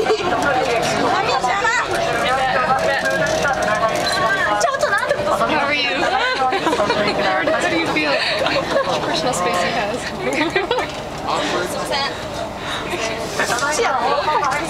How are you? How do you feel? Personal space he has.